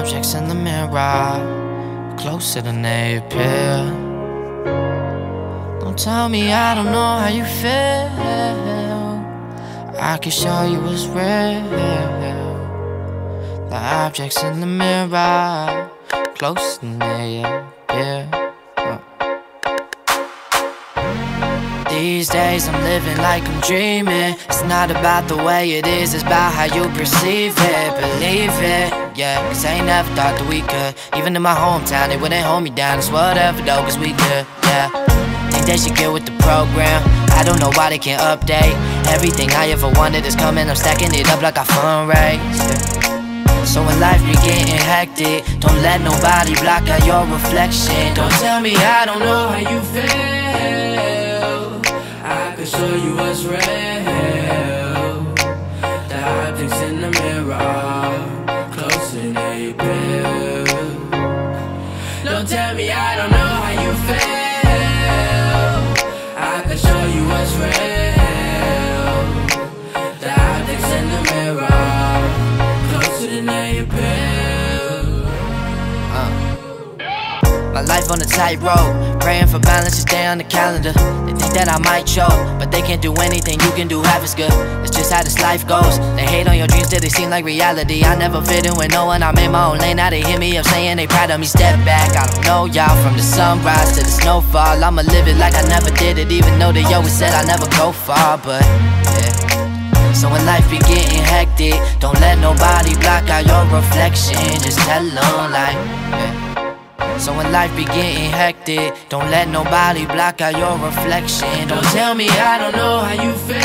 objects in the mirror closer than they appear. Don't tell me I don't know how you feel. I can show you what's real. The objects in the mirror closer than they appear. These days I'm living like I'm dreaming. It's not about the way it is, it's about how you perceive it. Believe it, yeah Cause I ain't never thought that we could. Even in my hometown, they wouldn't hold me down It's whatever though, cause we could, yeah. Think they should get with the program I don't know why they can't update. Everything I ever wanted is coming I'm stacking it up like I fundraise So when life be getting hectic Don't let nobody block out your reflection. Don't tell me I don't know how you feel show you what's real. The optics in the mirror, closer they appear. Don't tell me I don't know how you feel. My life on a tightrope, praying for balance to stay on the calendar. They think that I might choke But they can't do anything, you can do half as good. It's just how this life goes. They hate on your dreams till they seem like reality. I never fit in with no one, I'm in my own lane. Now they hear me up saying they proud of me. Step back, I don't know y'all. From the sunrise to the snowfall I'ma live it like I never did it. Even though they always said I never go far But, yeah. So when life be getting hectic Don't let nobody block out your reflection. Just tell them like, yeah so when life be getting hectic Don't let nobody block out your reflection. Don't tell me I don't know how you feel.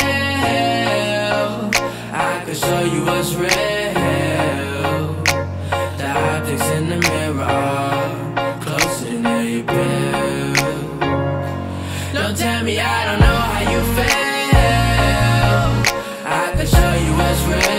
I can show you what's real. The objects in the mirror Closer than they appear. Don't tell me I don't know how you feel. I can show you what's real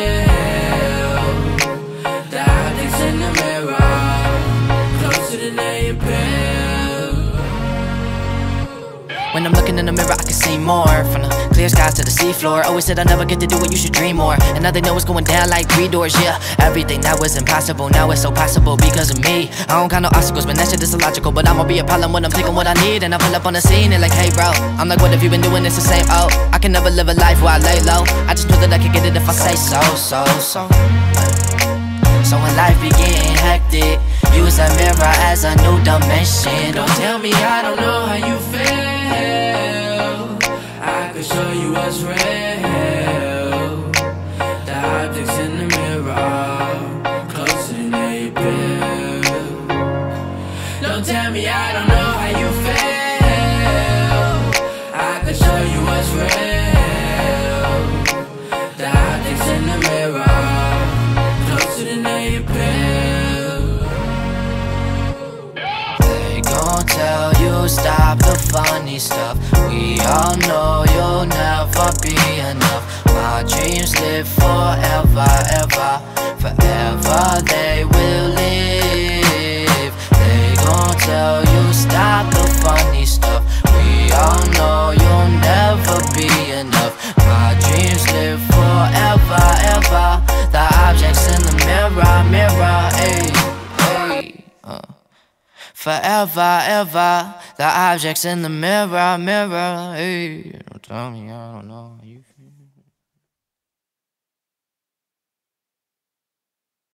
when I'm looking in the mirror, I can see more. From the clear skies to the seafloor. Always said I never get to do what you should dream more. And now they know it's going down like three doors, yeah. Everything that was impossible, now it's so possible because of me. I don't got no obstacles, man, that shit is illogical. But I'ma be a problem when I'm taking what I need. And I pull up on the scene and like, hey bro I'm like, what have you been doing? It's the same, oh I can never live a life where I lay low. I just know that I can get it if I say so, so, so. So when life be getting hectic Use a mirror as a new dimension. Don't tell me I don't know you real funny stuff. We all know you'll never be enough. My dreams live forever, ever Forever, ever the objects in the mirror, mirror. Hey, don't tell me I don't know. You